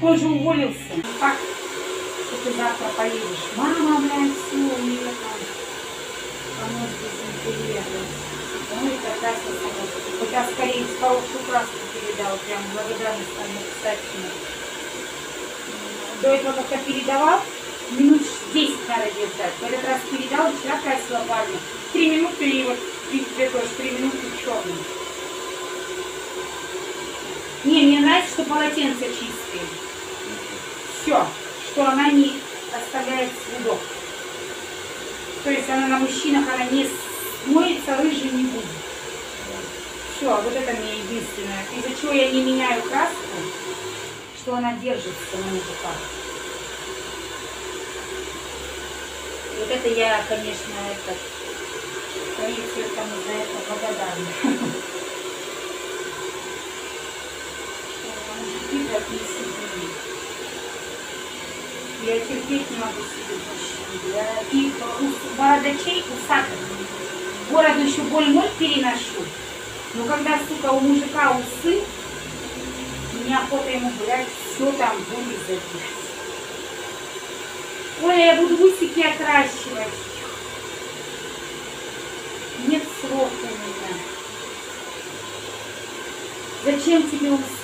Он же уволился. Что ты завтра поедешь? Мама, блядь, все, у нее там. Помочь интерьера. Ну и тогда Вот я скорее хорошую краску передал, прям благодарность там написать. До этого, как я передавал, минут 10 надо держать. В этот раз передал, вчера красила парня. Три минуты и вот и тоже три минуты черный. Не, мне нравится, что полотенце чистые. Все, что она не оставляет следов. То есть она на мужчинах, она не моется, рыжий не будет. Все, вот это мне единственное. Из-за чего я не меняю краску, что она держится на мужиках. Вот это я, конечно, это, полицию там за это благодарна. Так не сидели. Я терпеть не могу сидеть мужчин. Я и бородачей, усатых, бороду еще боль-моль переношу. Но когда, сука, у мужика усы, неохота ему, блядь, все там вырезать. Ой, я буду усики отращивать. Нет срока у меня. Зачем тебе усы?